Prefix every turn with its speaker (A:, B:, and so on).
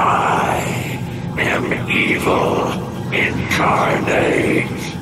A: I am evil incarnate.